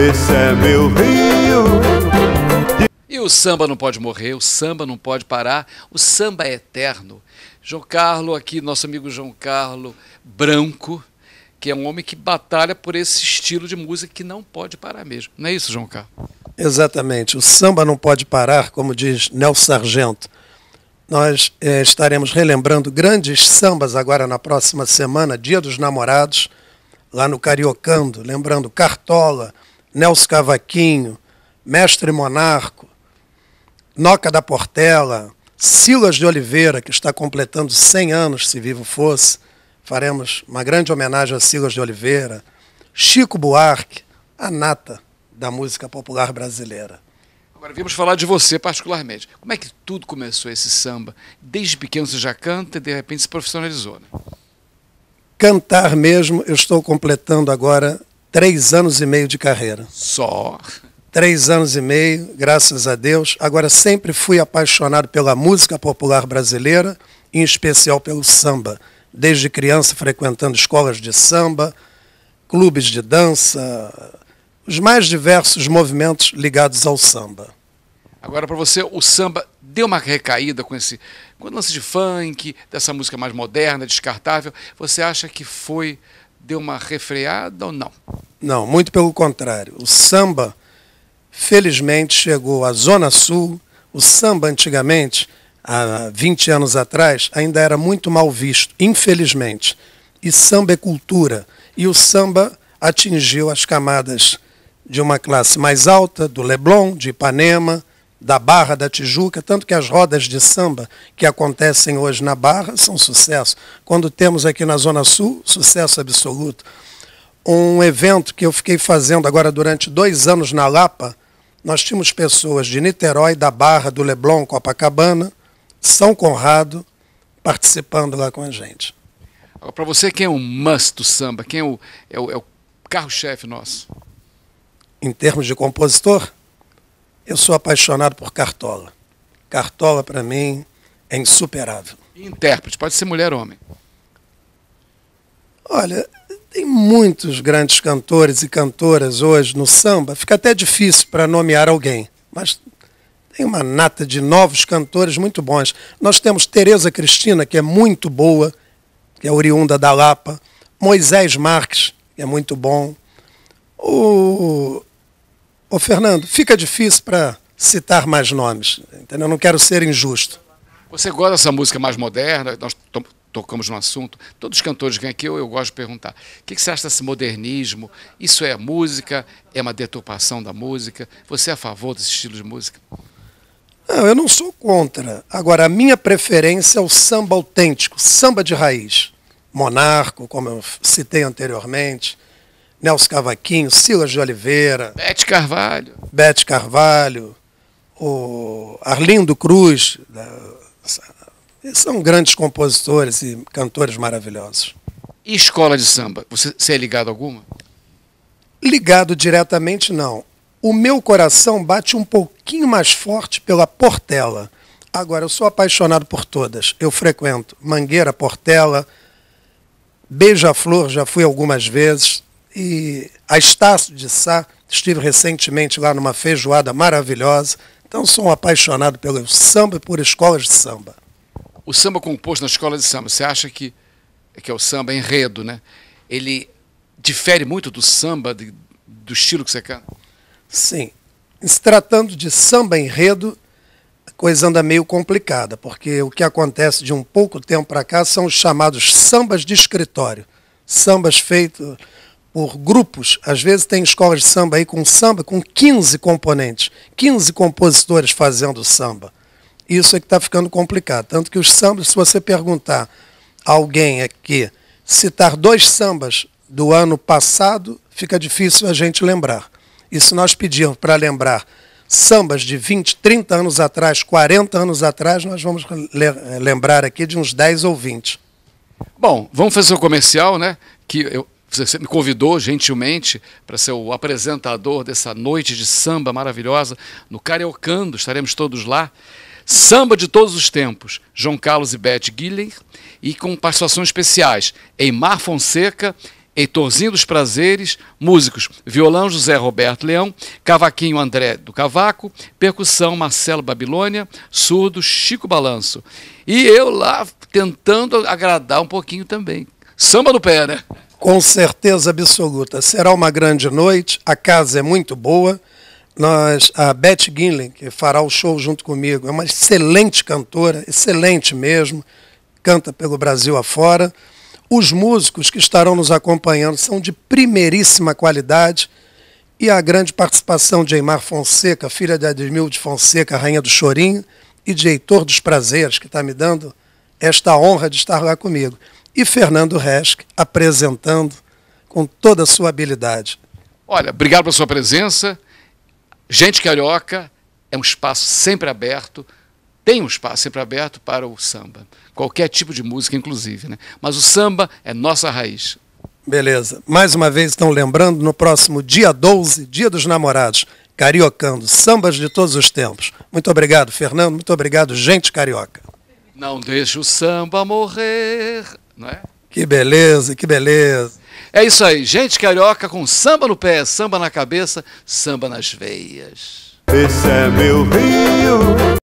esse é meu rio. E o samba não pode morrer, o samba não pode parar, o samba é eterno. João Carlos, aqui, nosso amigo João Carlos Branco, que é um homem que batalha por esse estilo de música que não pode parar mesmo. Não é isso, João Carlos? Exatamente. O samba não pode parar, como diz Nelson Sargento. Nós eh, estaremos relembrando grandes sambas agora na próxima semana, Dia dos Namorados, lá no Cariocando, lembrando Cartola, Nelson Cavaquinho, Mestre Monarco, Noca da Portela, Silas de Oliveira, que está completando 100 anos, se vivo fosse. Faremos uma grande homenagem a Silas de Oliveira, Chico Buarque, a nata da música popular brasileira. Agora, vamos falar de você particularmente. Como é que tudo começou esse samba? Desde pequeno você já canta e de repente se profissionalizou, né? Cantar mesmo, eu estou completando agora três anos e meio de carreira. Só? Três anos e meio, graças a Deus. Agora, sempre fui apaixonado pela música popular brasileira, em especial pelo samba. Desde criança, frequentando escolas de samba, clubes de dança, os mais diversos movimentos ligados ao samba. Agora, para você, o samba deu uma recaída com esse com o lance de funk, dessa música mais moderna, descartável. Você acha que foi deu uma refreada ou não? Não, muito pelo contrário. O samba, felizmente, chegou à Zona Sul. O samba, antigamente, há 20 anos atrás, ainda era muito mal visto, infelizmente. E samba é cultura. E o samba atingiu as camadas de uma classe mais alta, do Leblon, de Ipanema, da Barra da Tijuca, tanto que as rodas de samba que acontecem hoje na Barra são sucesso. Quando temos aqui na Zona Sul, sucesso absoluto. Um evento que eu fiquei fazendo agora durante dois anos na Lapa, nós tínhamos pessoas de Niterói, da Barra, do Leblon, Copacabana, São Conrado, participando lá com a gente. Para você, quem é o must do samba? Quem é o, é o, é o carro-chefe nosso? Em termos de compositor, eu sou apaixonado por Cartola. Cartola, para mim, é insuperável. E intérprete, pode ser mulher ou homem? Olha, tem muitos grandes cantores e cantoras hoje no samba. Fica até difícil para nomear alguém, mas tem uma nata de novos cantores muito bons. Nós temos Tereza Cristina, que é muito boa, que é oriunda da Lapa. Moisés Marques, que é muito bom. O Ô, Fernando, fica difícil para citar mais nomes, entendeu? Eu não quero ser injusto. Você gosta dessa música mais moderna? Nós to tocamos no assunto. Todos os cantores que vêm aqui, eu, eu gosto de perguntar. O que, que você acha desse modernismo? Isso é música? É uma deturpação da música? Você é a favor desse estilo de música? Não, eu não sou contra. Agora, a minha preferência é o samba autêntico, samba de raiz. Monarco, como eu citei anteriormente, Nelson Cavaquinho, Silas de Oliveira. Bete Carvalho. Bete Carvalho, o Arlindo Cruz. São grandes compositores e cantores maravilhosos. E escola de samba? Você, você é ligado a alguma? Ligado diretamente, não. O meu coração bate um pouquinho mais forte pela Portela. Agora, eu sou apaixonado por todas. Eu frequento Mangueira, Portela, Beija-Flor, já fui algumas vezes. E a Estácio de Sá, estive recentemente lá numa feijoada maravilhosa. Então sou um apaixonado pelo samba e por escolas de samba. O samba composto na escola de samba, você acha que, que é o samba enredo, né? Ele difere muito do samba, de, do estilo que você canta? Sim. Se tratando de samba enredo, a coisa anda meio complicada, porque o que acontece de um pouco tempo para cá são os chamados sambas de escritório. Sambas feitos por grupos. Às vezes tem escolas de samba aí com samba com 15 componentes, 15 compositores fazendo samba. Isso é que está ficando complicado. Tanto que os sambas, se você perguntar a alguém aqui, citar dois sambas do ano passado, fica difícil a gente lembrar. E se nós pedirmos para lembrar sambas de 20, 30 anos atrás, 40 anos atrás, nós vamos lembrar aqui de uns 10 ou 20. Bom, vamos fazer o comercial, né? Que eu, você me convidou gentilmente para ser o apresentador dessa noite de samba maravilhosa no Cariocando, estaremos todos lá. Samba de todos os tempos, João Carlos e Beth Guilherme, e com participações especiais, Eimar Fonseca Heitorzinho dos Prazeres, músicos violão José Roberto Leão, cavaquinho André do Cavaco, percussão Marcelo Babilônia, surdo Chico Balanço. E eu lá tentando agradar um pouquinho também. Samba no pé, né? Com certeza absoluta. Será uma grande noite, a casa é muito boa. Nós, a Beth Ginley, que fará o show junto comigo, é uma excelente cantora, excelente mesmo, canta pelo Brasil afora. Os músicos que estarão nos acompanhando são de primeiríssima qualidade e a grande participação de Eimar Fonseca, filha de Ademil de Fonseca, rainha do Chorinho, e de Heitor dos Prazeres, que está me dando esta honra de estar lá comigo. E Fernando Resch apresentando com toda a sua habilidade. Olha, obrigado pela sua presença. Gente Carioca é um espaço sempre aberto tem um espaço sempre aberto para o samba. Qualquer tipo de música, inclusive. Né? Mas o samba é nossa raiz. Beleza. Mais uma vez, estão lembrando, no próximo dia 12, Dia dos Namorados, Cariocando, sambas de todos os tempos. Muito obrigado, Fernando. Muito obrigado, gente carioca. Não deixe o samba morrer, não é? Que beleza, que beleza. É isso aí, gente carioca com samba no pé, samba na cabeça, samba nas veias. Esse é meu Rio.